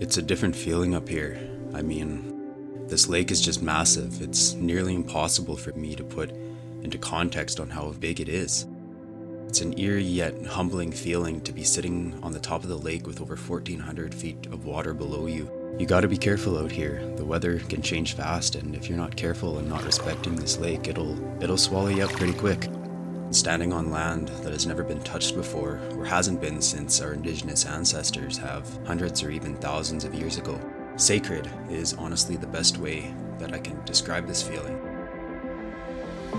It's a different feeling up here. I mean, this lake is just massive. It's nearly impossible for me to put into context on how big it is. It's an eerie yet humbling feeling to be sitting on the top of the lake with over 1400 feet of water below you. You gotta be careful out here. The weather can change fast and if you're not careful and not respecting this lake, it'll it'll swallow you up pretty quick. Standing on land that has never been touched before, or hasn't been since our indigenous ancestors have, hundreds or even thousands of years ago. Sacred is honestly the best way that I can describe this feeling.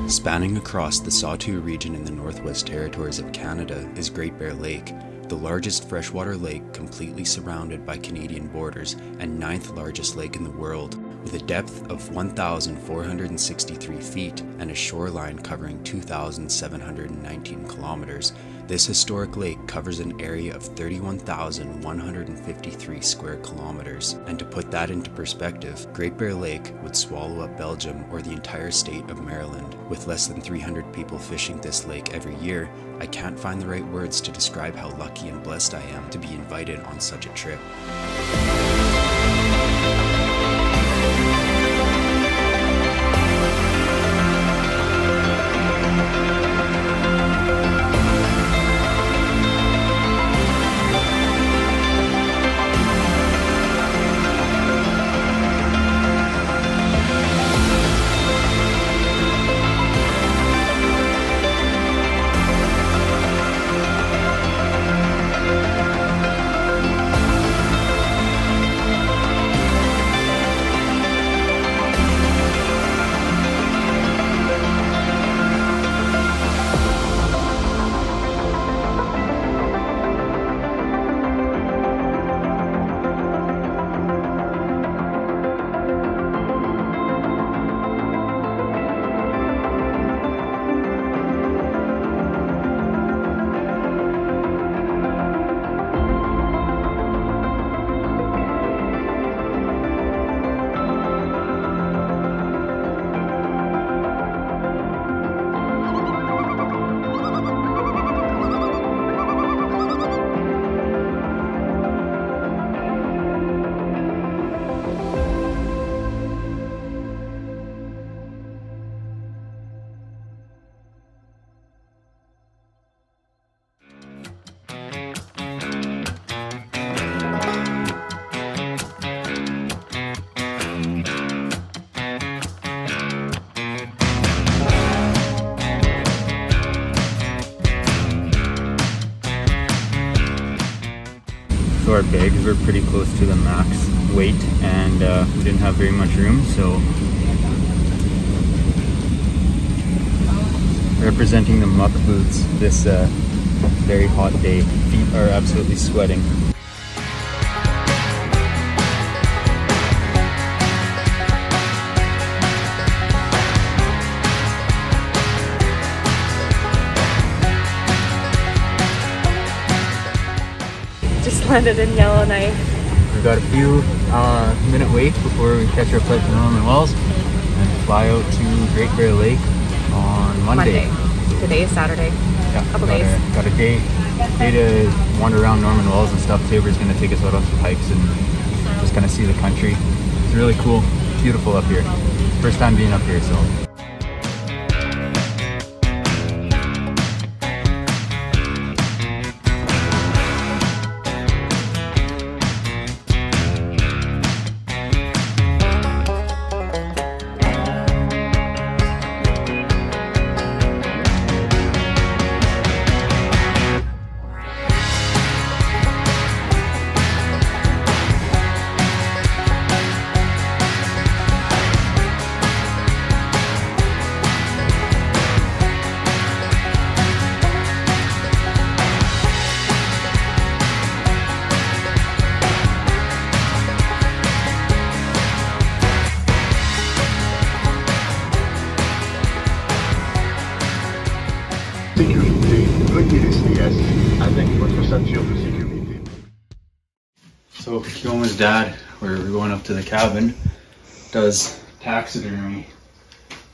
Spanning across the Sahtu region in the Northwest Territories of Canada is Great Bear Lake, the largest freshwater lake completely surrounded by Canadian borders and ninth largest lake in the world, with a depth of 1,463 feet and a shoreline covering 2,719 kilometers. This historic lake covers an area of 31,153 square kilometers. And to put that into perspective, Great Bear Lake would swallow up Belgium or the entire state of Maryland. With less than 300 people fishing this lake every year, I can't find the right words to describe how lucky and blessed I am to be invited on such a trip. Our bags were pretty close to the max weight and uh, we didn't have very much room so representing the muck boots this uh, very hot day. Feet are absolutely sweating. Landed in Yellowknife. We've got a few uh, minute wait before we catch our flight to Norman Wells and fly out to Great Bear Lake on Monday. Monday. Today is Saturday. Yeah, Couple got days. A, got a day, day to wander around Norman Wells and stuff. Tabhr's gonna take us out on some hikes and just kind of see the country. It's really cool, beautiful up here. First time being up here, so Dad, we're going up to the cabin, does taxidermy.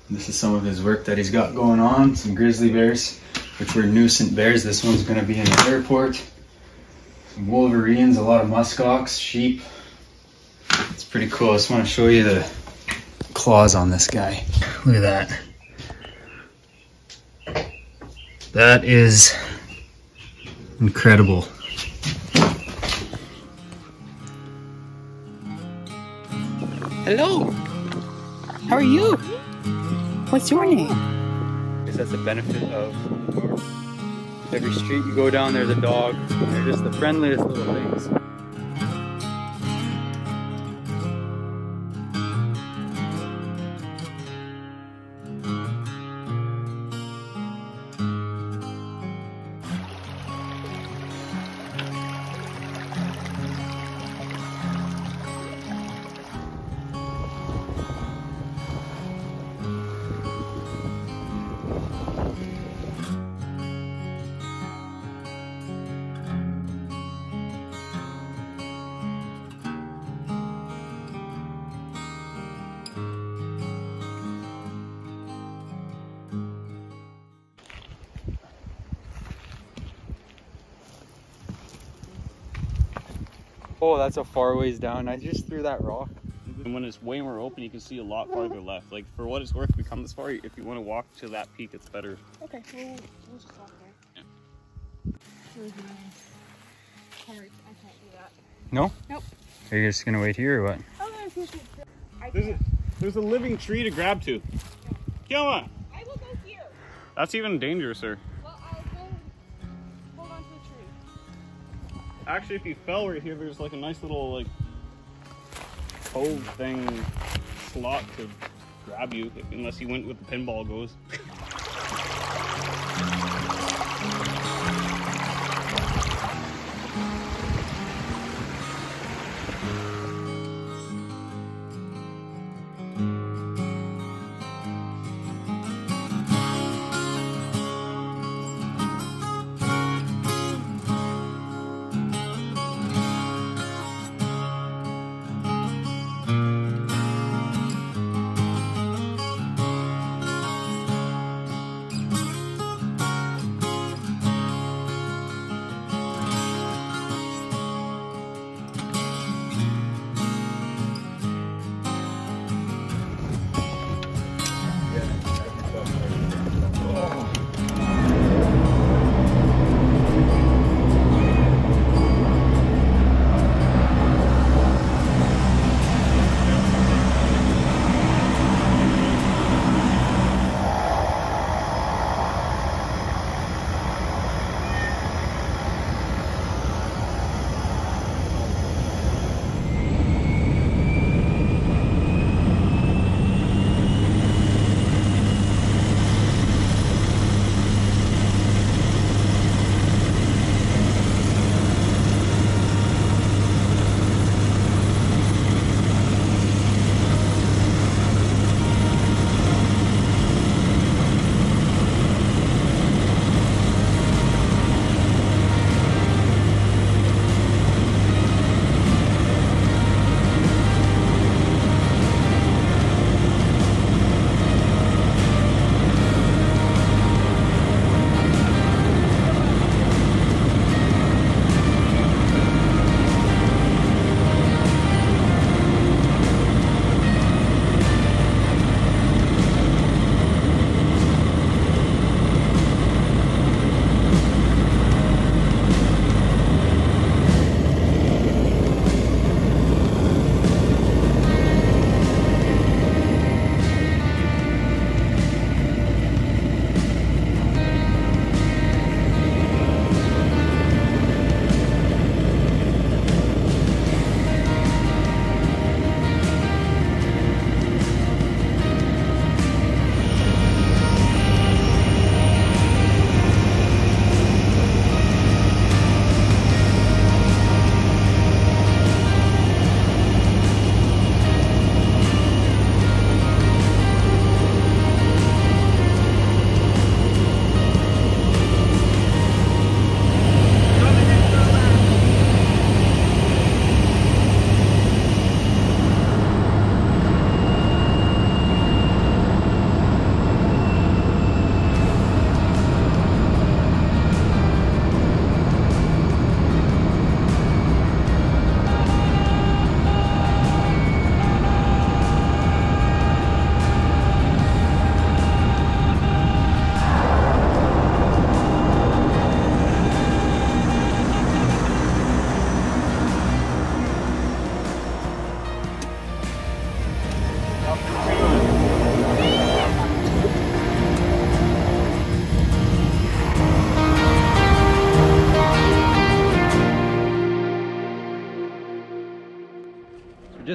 This is some of his work that he's got going on. Some grizzly bears, which were nuisance bears. This one's going to be in the airport. Some wolverines, a lot of muskox, sheep, It's pretty cool. I just want to show you the claws on this guy. Look at that. That is incredible. Hello. How are you? What's your name? Because that's the benefit of every street you go down, there's a dog. They're just the friendliest little things. Oh, that's a far ways down. I just threw that rock. And when it's way more open, you can see a lot farther left. Like for what it's worth, we come this far. If you want to walk to that peak, it's better. Okay, we'll, we'll just walk there. Hard. I can't do that. No? Nope. Are you just gonna wait here or what? Oh, there's There's a, there's a living tree to grab to. Kioma, I will go here. that's even dangerous, sir. Actually, if you fell right here, there's like a nice little like cove thing slot to grab you, unless you went with the pinball goes.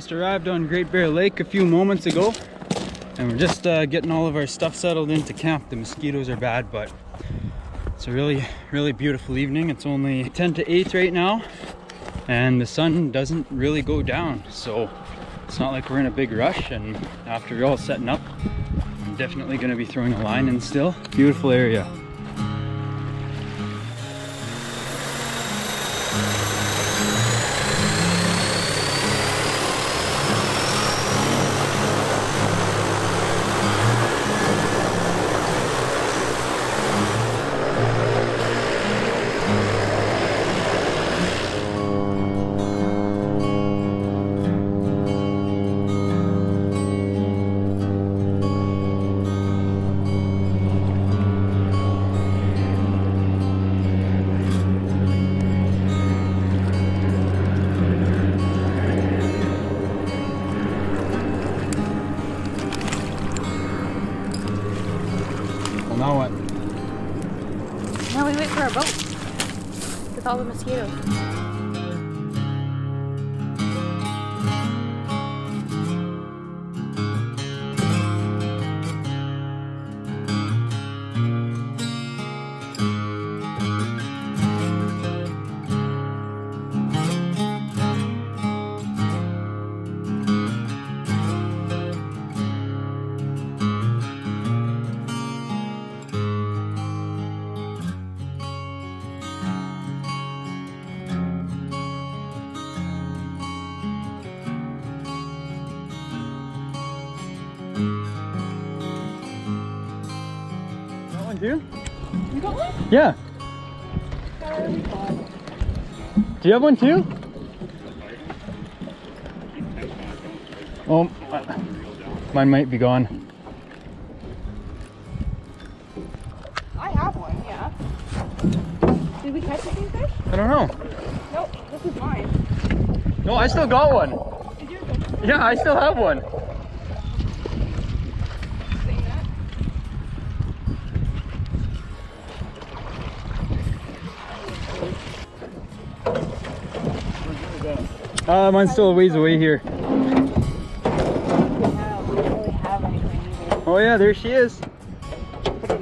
Just arrived on Great Bear Lake a few moments ago and we're just uh, getting all of our stuff settled into camp. The mosquitoes are bad, but it's a really, really beautiful evening. It's only 10 to 8 right now and the sun doesn't really go down. So it's not like we're in a big rush and after all setting up, I'm definitely gonna be throwing a line in still. Beautiful area. All the mosquitoes. You got one? Yeah. Do you have one too? Oh, mine might be gone. I have one, yeah. Did we catch same fish? I don't know. Nope, this is mine. No, I still got one. Yeah, I still have one. Uh, mine's still a ways away here. Oh yeah, there she is. Put it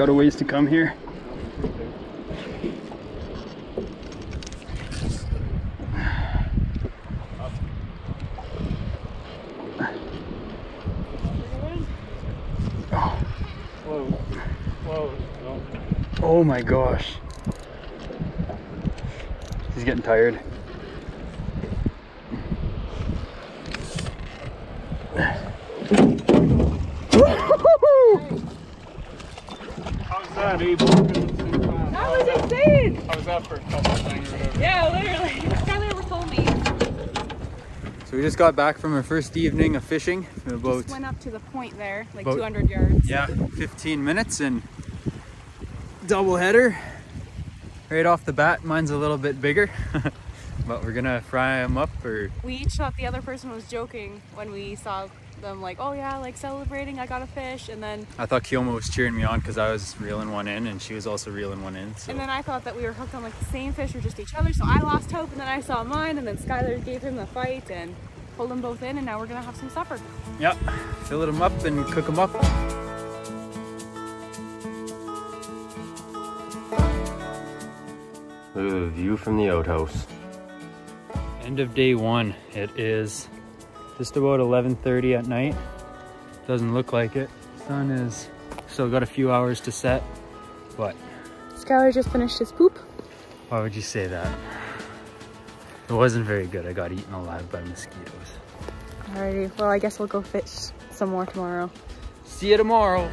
got a ways to come here. Oh my gosh. He's getting tired. How's that, Abe? Walking at the same time? That was insane! How's that for a couple thing or whatever? Yeah, literally. Skylar ever told me. So we just got back from our first evening of fishing in about Just went up to the point there, like Boat. 200 yards. yeah 15 minutes and double header right off the bat. Mine's a little bit bigger, but we're gonna fry them up or We each thought the other person was joking when we saw them like, oh yeah, like celebrating, I got a fish, and then I thought Kioma was cheering me on because I was reeling one in and she was also reeling one in. So and then I thought that we were hooked on like the same fish or just each other, so I lost hope, and then I saw mine, and then Skylar gave him the fight and pulled them both in, and now we're gonna have some supper. Yep, fill them up and cook them up. Look at the view from the outhouse. End of day one. It is just about 11:30 at night. Doesn't look like it. Sun is still got a few hours to set, but Skylar just finished his poop. why would you say that? It wasn't very good. I got eaten alive by mosquitoes. Alrighty, well I guess we'll go fish some more tomorrow. See you tomorrow.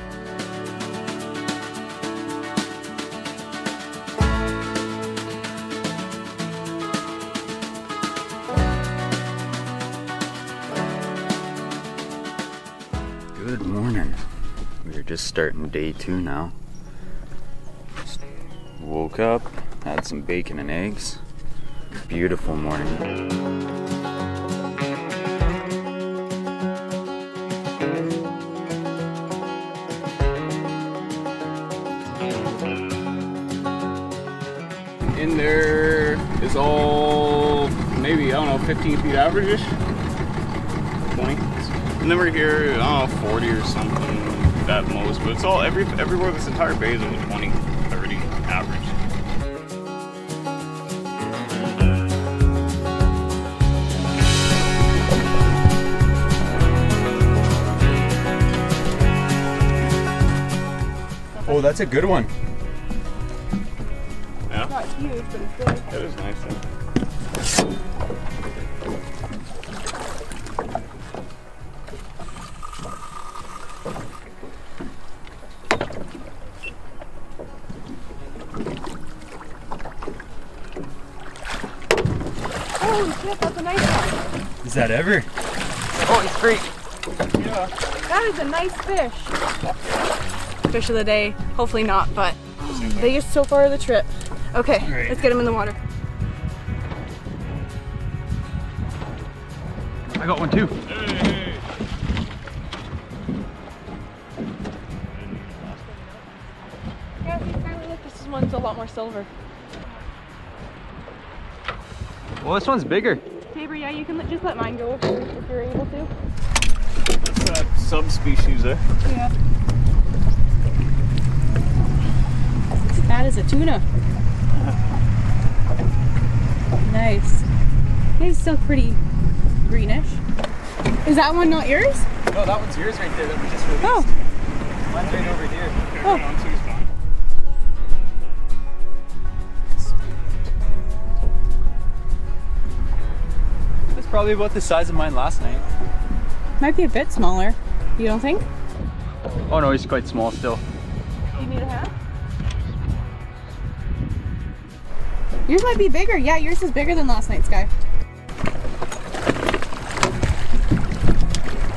Good morning. We're just starting day two now. Woke up, had some bacon and eggs. Beautiful morning. In there is all maybe I don't know 15 feet average-ish, 20. And then we're here, I don't know 40 or something at most, but it's all every everywhere. This entire bay is only 20, Oh, that's a good one. Yeah, Not huge, but it's good. that is nice. Then. Holy shit, that's a nice one. Is that ever? Oh, he's free. Yeah. That is a nice fish. Fish of the day. Hopefully not, but biggest so far of the trip. Okay, Alright. let's get him in the water. I got one too. Yeah, look, this one's a lot more silver. Well, this one's bigger. Tabhr, yeah, you can just let mine go if you're, if you're able to. It's that subspecies there. Yeah. A tuna. Nice. He's still pretty greenish. Is that one not yours? No, that one's yours right there that we just released. Oh, Mine's right over here. Oh. Carry on, so he's fine. That's probably about the size of mine last night. might be a bit smaller. You don't think? Oh no, he's quite small still. Yours might be bigger. Yeah, yours is bigger than last night's guy.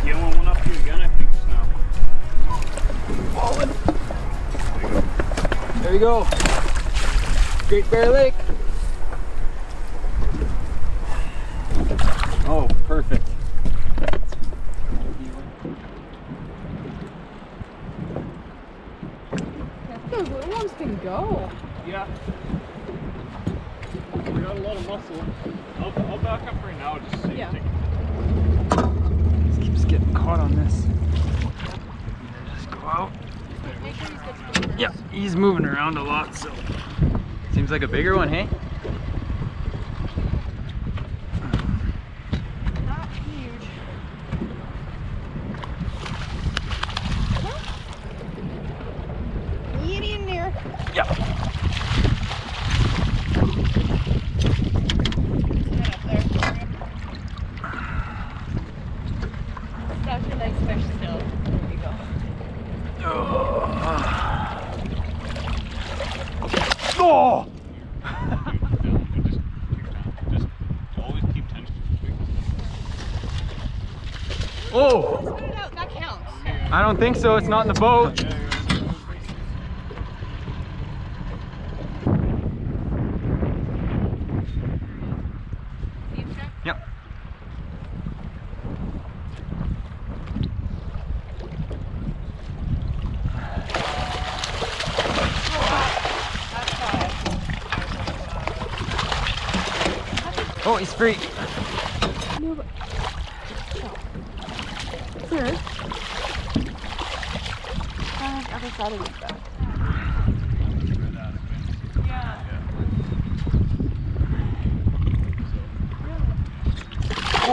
You want one up here again? I think just now. There you go. Great Bear Lake. Oh, perfect. Those little ones can go. Yeah. We got a lot of muscle. I'll, I'll back up right now just so you Yeah. take Just keeps getting caught on this. Just go out. Make sure he's good to go. Yeah, he's moving around a lot, so seems like a bigger one, hey? Not huge. Get in there. Yeah. That's a nice fish still. There you go. Oh! Just, just always keep tension. Oh! Put it out. That counts. I don't think so. It's not in the boat. Yep. Oh, he's free. No, but. Sir. Uh, other side of his back. Yeah.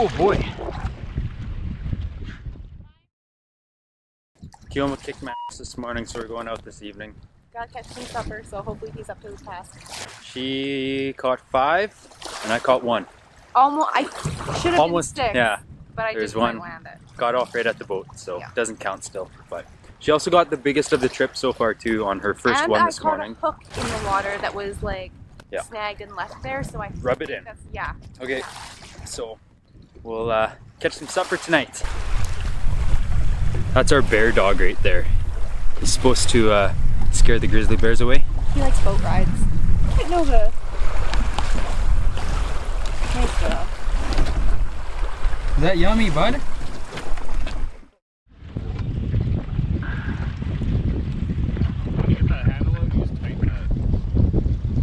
Oh boy. Keoma kicked my ass this morning, so we're going out this evening. Gotta catch some supper, so hopefully he's up to his task. She caught five, and I caught one. Almost, I should have Almost, been six. yeah. But I There's just couldn't one. land it. Got off right at the boat, so Yeah. doesn't count still. But she also got the biggest of the trip so far too on her first and one I this caught morning. a hook in the water that was like Yeah. snagged and left there, so I Rub it in. That's, yeah. Okay, so we'll uh, catch some supper tonight. That's our bear dog right there. He's supposed to uh, scare the grizzly bears away. He likes boat rides. I know the. Nice girl. Is that yummy, bud? Get that handle out, you just tighten that.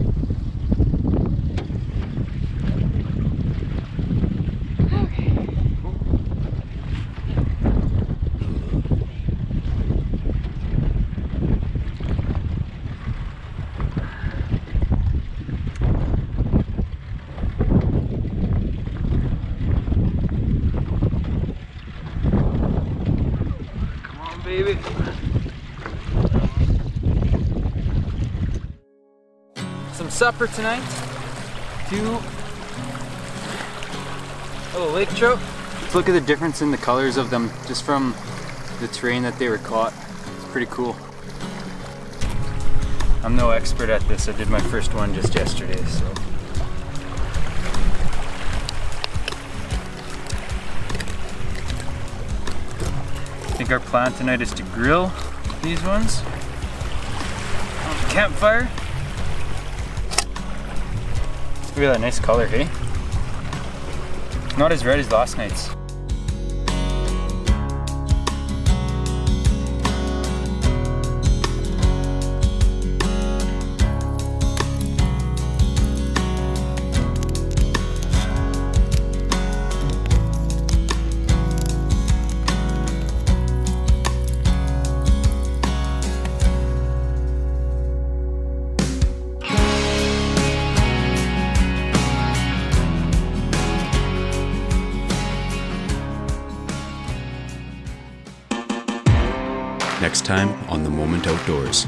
Come on, baby. Some supper tonight. Two little oh, lake trout. Let's look at the difference in the colors of them just from the terrain that they were caught. It's pretty cool. I'm no expert at this. I did my first one just yesterday, so. I think our plan tonight is to grill these ones on the campfire. Look at that nice color, hey? Not as red as last night's. Next time on The Moment Outdoors.